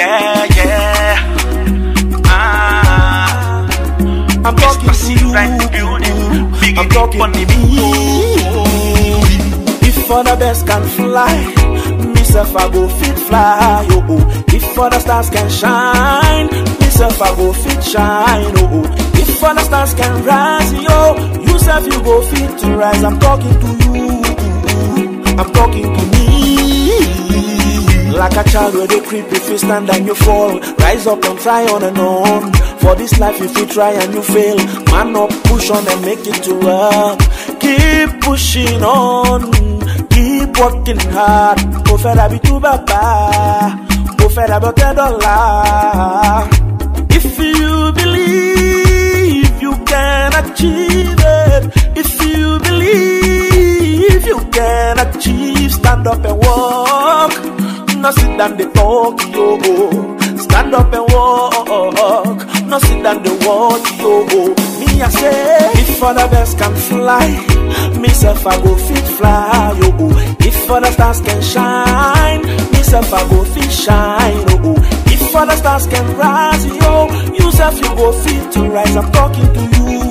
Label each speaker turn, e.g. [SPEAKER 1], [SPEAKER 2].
[SPEAKER 1] Yeah, yeah. Ah.
[SPEAKER 2] I'm talking to you.
[SPEAKER 1] building. Big
[SPEAKER 2] I'm talking to you. If other birds can fly, myself I go fit fly. Oh, oh. If other stars can shine, myself I go fit shine. Oh, oh. If other stars can rise, yo, you self you go fit to rise. I'm talking to you. I'm talking to me. Like a child where they creep if you stand and you fall. Rise up and try on and on. For this life, if you try and you fail, man up, push on and make it to work. Keep pushing on, keep working hard. Go further be to Baba, go further be to dollar. If you believe you can achieve it, if you believe you can achieve, stand up and walk. No sit down the talk, yo. Stand up and walk. No sit down the walk, yo. Me I say, if other birds can fly, me myself I go fit fly, yo. If other stars can shine, me myself I go fit shine, oh. If other stars can rise, yo, yourself you go fit to rise. I'm talking to you.